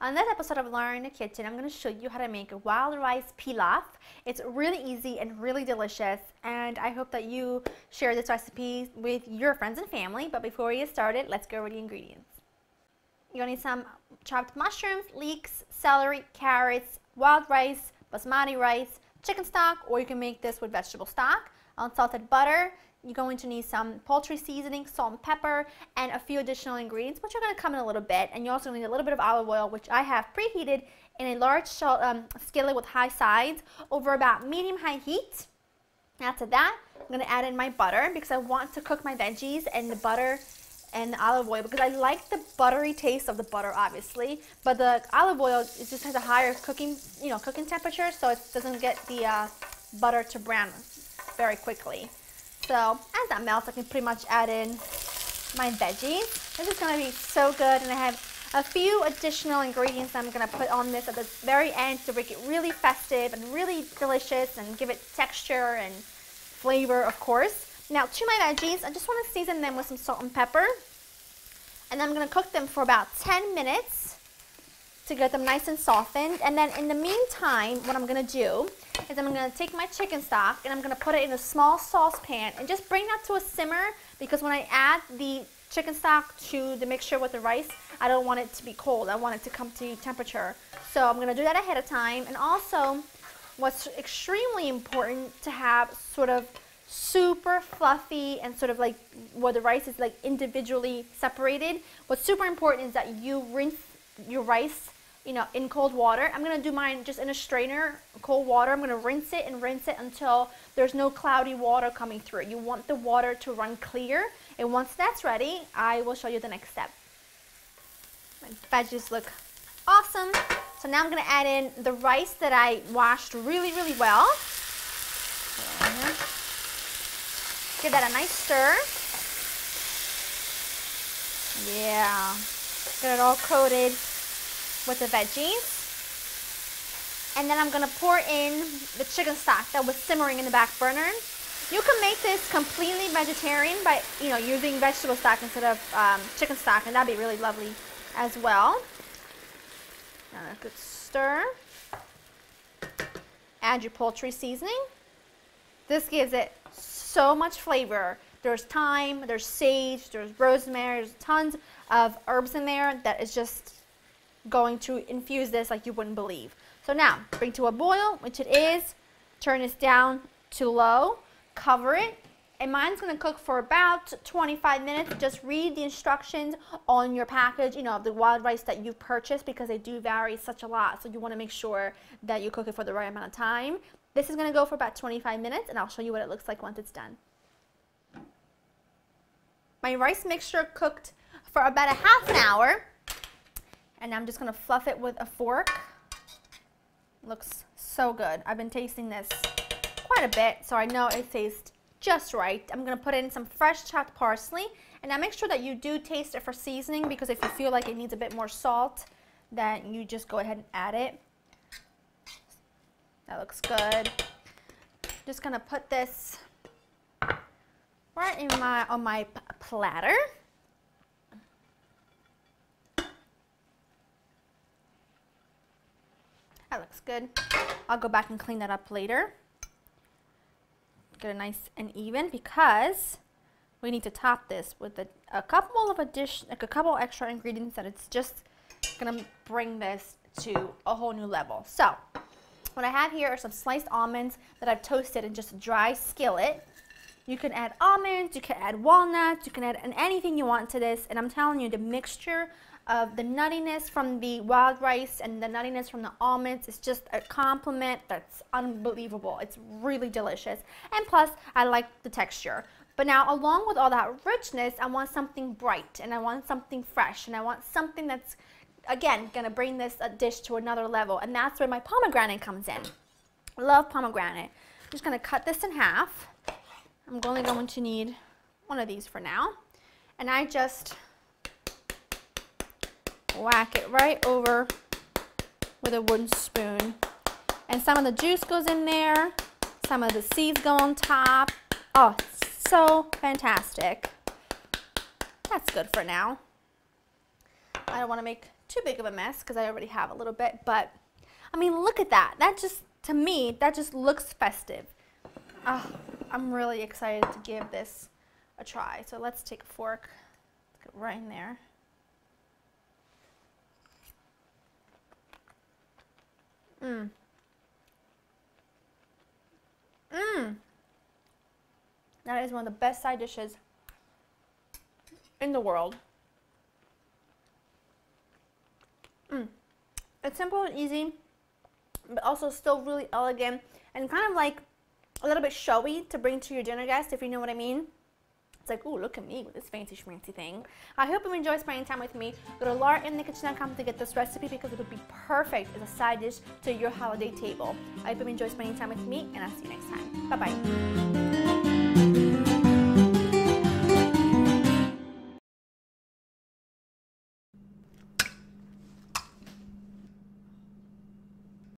On this episode of Laura in the Kitchen, I'm going to show you how to make a wild rice pilaf. It's really easy and really delicious, and I hope that you share this recipe with your friends and family. But before we get started, let's go over the ingredients. To need some chopped mushrooms, leeks, celery, carrots, wild rice, basmati rice, chicken stock, or you can make this with vegetable stock, unsalted butter, you're going to need some poultry seasoning, salt and pepper, and a few additional ingredients, which are going to come in a little bit. And you also need a little bit of olive oil, which I have preheated in a large um, skillet with high sides over about medium-high heat. After that, I'm going to add in my butter because I want to cook my veggies and the butter and the olive oil because I like the buttery taste of the butter obviously but the olive oil it just has a higher cooking you know cooking temperature so it doesn't get the uh, butter to brown very quickly. So as that melts, I can pretty much add in my veggies. This is going to be so good, and I have a few additional ingredients I'm going to put on this at the very end to make it really festive and really delicious and give it texture and flavor, of course. Now, to my veggies, I just want to season them with some salt and pepper. And I'm going to cook them for about 10 minutes to get them nice and softened. And then in the meantime, what I'm going to do is I'm going to take my chicken stock and I'm going to put it in a small saucepan and just bring that to a simmer because when I add the chicken stock to the mixture with the rice, I don't want it to be cold. I want it to come to temperature. So I'm going to do that ahead of time. And also, what's extremely important to have sort of super fluffy and sort of like where the rice is like individually separated. What's super important is that you rinse your rice you know, in cold water. I'm going to do mine just in a strainer, cold water. I'm going to rinse it and rinse it until there's no cloudy water coming through. You want the water to run clear. And once that's ready, I will show you the next step. My veggies look awesome. So now I'm going to add in the rice that I washed really, really well. Give that a nice stir. Yeah. Get it all coated with the veggies. And then I'm going to pour in the chicken stock that was simmering in the back burner. You can make this completely vegetarian by, you know, using vegetable stock instead of um, chicken stock, and that'd be really lovely as well. And a good stir. Add your poultry seasoning. This gives it so much flavor. There's thyme, there's sage, there's rosemary, there's tons of herbs in there that is just going to infuse this like you wouldn't believe. So now, bring to a boil, which it is, turn this down to low, cover it, and mine's going to cook for about 25 minutes. Just read the instructions on your package, you know, of the wild rice that you've purchased because they do vary such a lot. So you want to make sure that you cook it for the right amount of time. This is going to go for about 25 minutes and I'll show you what it looks like once it's done. My rice mixture cooked for about a half an hour and I'm just going to fluff it with a fork. Looks so good. I've been tasting this quite a bit, so I know it tastes just right. I'm going to put in some fresh chopped parsley, and now make sure that you do taste it for seasoning because if you feel like it needs a bit more salt, then you just go ahead and add it. That looks good. Just going to put this right in my on my platter. That looks good. I'll go back and clean that up later. Get it nice and even because we need to top this with a, a couple of addition, like a couple extra ingredients that it's just gonna bring this to a whole new level. So, what I have here are some sliced almonds that I've toasted in just a dry skillet. You can add almonds, you can add walnuts, you can add anything you want to this, and I'm telling you, the mixture of the nuttiness from the wild rice and the nuttiness from the almonds is just a compliment that's unbelievable. It's really delicious. And plus, I like the texture. But now, along with all that richness, I want something bright and I want something fresh and I want something that's, again, to bring this uh, dish to another level. And that's where my pomegranate comes in. I love pomegranate. I'm just to cut this in half. I'm only going to need one of these for now. And I just whack it right over with a wooden spoon. And some of the juice goes in there, some of the seeds go on top. Oh, so fantastic. That's good for now. I don't want to make too big of a mess because I already have a little bit, but I mean, look at that. That just, to me, that just looks festive. Oh, I'm really excited to give this a try. So let's take a fork, right in there. Mmm. Mmm. That is one of the best side dishes in the world. Mm. It's simple and easy, but also still really elegant and kind of like a little bit showy to bring to your dinner guests, if you know what I mean. It's like, ooh, look at me with this fancy schmancy thing. I hope you enjoy spending time with me. Go to laurainthekitchen.com to get this recipe because it would be perfect as a side dish to your holiday table. I hope you enjoy spending time with me, and I'll see you next time. Bye-bye.